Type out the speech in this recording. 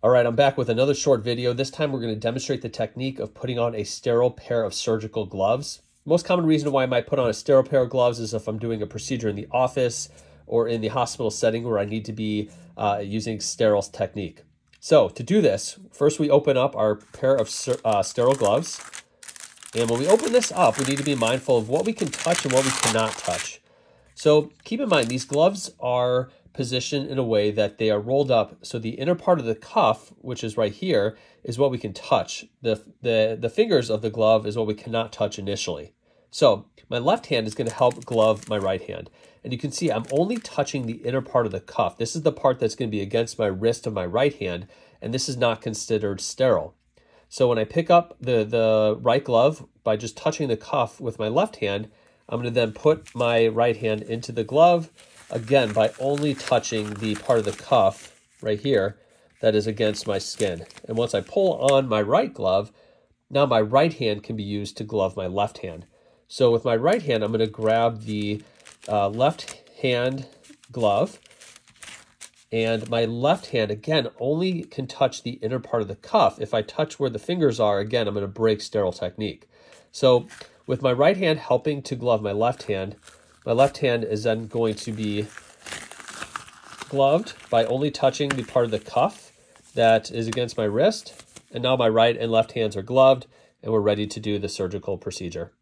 All right, I'm back with another short video. This time we're going to demonstrate the technique of putting on a sterile pair of surgical gloves. Most common reason why I might put on a sterile pair of gloves is if I'm doing a procedure in the office or in the hospital setting where I need to be uh, using sterile technique. So to do this, first we open up our pair of uh, sterile gloves. And when we open this up, we need to be mindful of what we can touch and what we cannot touch. So keep in mind, these gloves are positioned in a way that they are rolled up so the inner part of the cuff, which is right here, is what we can touch. The, the, the fingers of the glove is what we cannot touch initially. So my left hand is going to help glove my right hand. And you can see I'm only touching the inner part of the cuff. This is the part that's going to be against my wrist of my right hand, and this is not considered sterile. So when I pick up the, the right glove by just touching the cuff with my left hand, I'm going to then put my right hand into the glove, again, by only touching the part of the cuff right here that is against my skin. And once I pull on my right glove, now my right hand can be used to glove my left hand. So with my right hand, I'm going to grab the uh, left hand glove, and my left hand, again, only can touch the inner part of the cuff. If I touch where the fingers are, again, I'm going to break sterile technique. So with my right hand helping to glove my left hand, my left hand is then going to be gloved by only touching the part of the cuff that is against my wrist. And now my right and left hands are gloved and we're ready to do the surgical procedure.